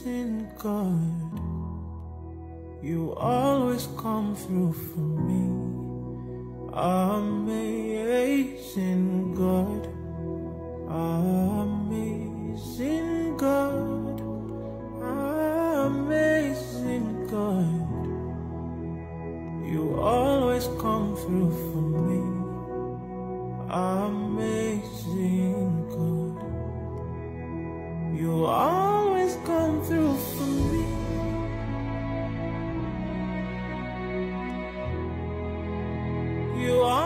amazing God. You always come through for me. Amazing God. Amazing God. Amazing God. You always come through for me. Amazing God. You are you are.